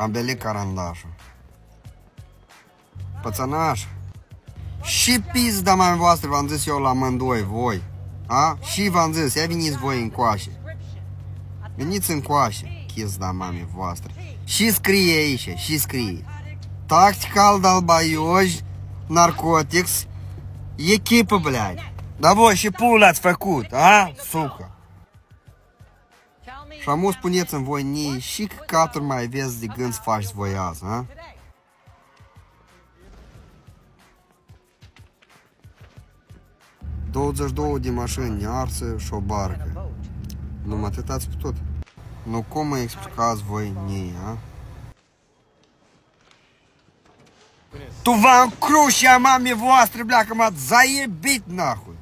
Am belit carandașul. Pățănaș. Și pizda mai voastră, v-am zis eu la amândoi, voi. A? Și v-am zis, ia veniți voi în coașe. Veniți în coașe, chizda mamei voastre. Și scrie aici, și scrie. Tactical dalbaioj, narcotics, echipă, blядь. Da voi și pula ați făcut, a? Sucă. Și am spuneți-mi voi nii și căcaturi mai aveți de gând să faceți voi azi, a? 22 de mașini arse și o barcă. Numai atât ați putut. Nu cum mă explicați voi nii, a? Tu v-am crușia mamei voastre, blea, că m-ați zaiebit, nahui.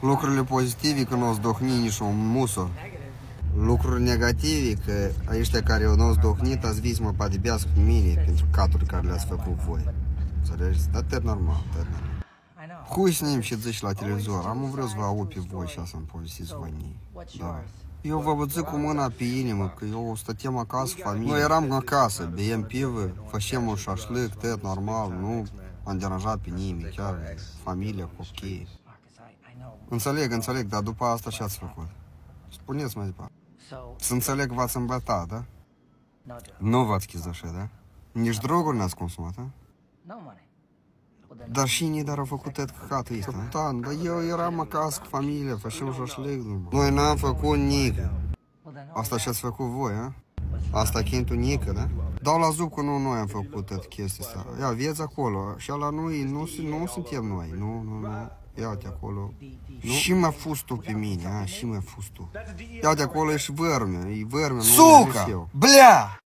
Lucrurile pozitive că nu o zdohni nici un muso. Lucruri negative că ăștia care nu au zdohnit ați vis mă padibească pe mine pentru caturi care le-ați făcut voi. Înțelegeți? Dar te normal, te normal. Cui snim și zici la televizor, am vrut să vă aud pe voi și să-mi povestiți voi Da. Eu vă zic cu mâna pe inimă, că eu stăteam acasă, familie. Noi eram acasă, beiem pivă, făceam un șașlâc, tăt normal, nu am deranjat pe nimeni, chiar familia, copii. Înțeleg, înțeleg, dar după asta ce ați făcut? Spuneți mai departe. Să înțeleg, v-ați îmbătat, da? Nu v-ați chis așa, da? Nici droguri n-ați consumat, da? Dar și nii dar au făcut tot căcatul ăsta. Da, dar eu eram acasă cu familia, făceam șașlic. Noi n-am făcut nică. Asta ce-ați făcut voi, a? Asta chintul nică, da? Dau la zup că nu noi am făcut tot chestia asta. Ia, vieți acolo. Și la noi, nu, nu suntem noi. Nu, nu, nu. Ia uite acolo. Nu? Și m-a fost tu pe mine, a, și m-a fost tu. Ia uite acolo, ești vârme, e vârme. Suca! Blea!